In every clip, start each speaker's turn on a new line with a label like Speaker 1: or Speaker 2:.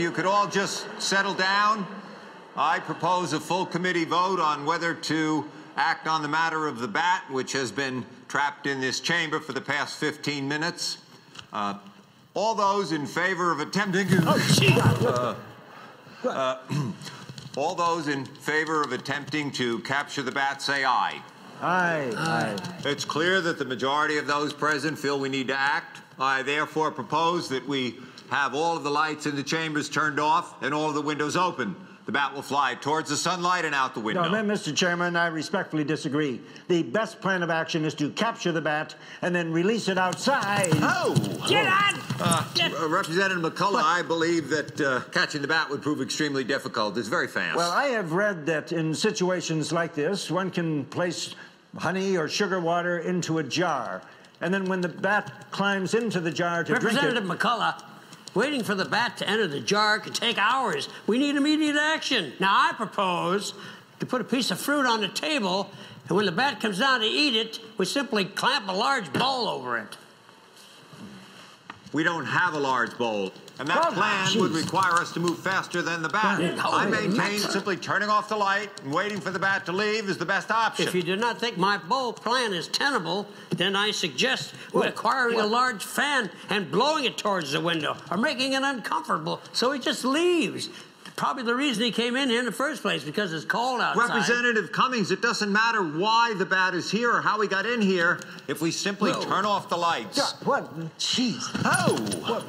Speaker 1: you could all just settle down, I propose a full committee vote on whether to act on the matter of the bat, which has been trapped in this chamber for the past 15 minutes. Uh, all those in favor of attempting to.
Speaker 2: Oh,
Speaker 1: uh, uh, all those in favor of attempting to capture the bat say aye.
Speaker 2: Aye. Aye.
Speaker 1: It's clear that the majority of those present feel we need to act. I therefore propose that we have all of the lights in the chambers turned off and all of the windows open. The bat will fly towards the sunlight and out the window.
Speaker 2: No, then, Mr. Chairman, I respectfully disagree. The best plan of action is to capture the bat and then release it outside.
Speaker 1: Oh!
Speaker 3: Get on!
Speaker 1: Uh, uh, Representative McCullough, what? I believe that uh, catching the bat would prove extremely difficult. It's very fast.
Speaker 2: Well, I have read that in situations like this, one can place honey or sugar water into a jar. And then when the bat climbs into the jar to drink it...
Speaker 3: Representative McCullough, Waiting for the bat to enter the jar could take hours. We need immediate action. Now, I propose to put a piece of fruit on the table, and when the bat comes down to eat it, we simply clamp a large bowl over it.
Speaker 1: We don't have a large bowl. And that oh, plan geez. would require us to move faster than the bat. I maintain simply turning off the light and waiting for the bat to leave is the best option.
Speaker 3: If you do not think my bowl plan is tenable, then I suggest what? acquiring what? a large fan and blowing it towards the window or making it uncomfortable so he just leaves. Probably the reason he came in here in the first place, because it's cold outside.
Speaker 1: Representative Cummings, it doesn't matter why the bat is here or how he got in here if we simply Whoa. turn off the lights.
Speaker 2: What? Jeez.
Speaker 1: Oh!
Speaker 2: What?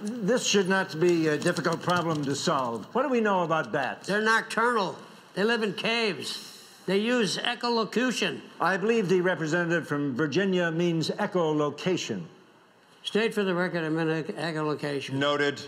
Speaker 2: This should not be a difficult problem to solve. What do we know about bats?
Speaker 3: They're nocturnal. They live in caves. They use echolocation.
Speaker 2: I believe the representative from Virginia means echolocation.
Speaker 3: State for the record, I meant echolocation.
Speaker 1: Noted.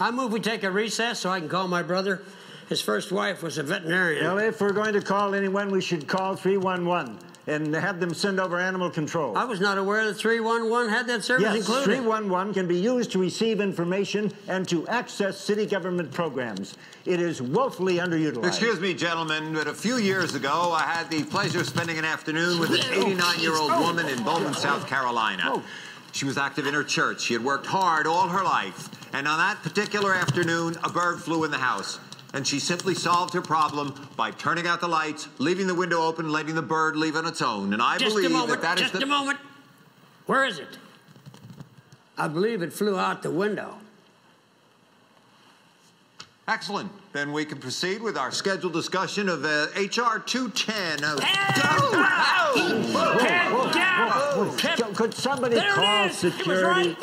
Speaker 3: I move we take a recess so I can call my brother. His first wife was a veterinarian.
Speaker 2: Well, if we're going to call anyone, we should call 311 and have them send over animal control.
Speaker 3: I was not aware that 311 had that service
Speaker 2: yes,
Speaker 3: included.
Speaker 2: 311 can be used to receive information and to access city government programs. It is woefully underutilized.
Speaker 1: Excuse me, gentlemen, but a few years ago, I had the pleasure of spending an afternoon with an 89-year-old woman in Bowman, South Carolina. Oh. She was active in her church. She had worked hard all her life. And on that particular afternoon, a bird flew in the house and she simply solved her problem by turning out the lights, leaving the window open, letting the bird leave on its own. And I
Speaker 3: just
Speaker 1: believe
Speaker 3: moment,
Speaker 1: that that
Speaker 3: just
Speaker 1: is
Speaker 3: the... a moment. Where is it? I believe it flew out the window.
Speaker 1: Excellent. Then we can proceed with our scheduled discussion of uh, HR 210. Oh,
Speaker 2: go! Could somebody
Speaker 3: there
Speaker 2: call
Speaker 3: it is.
Speaker 2: security?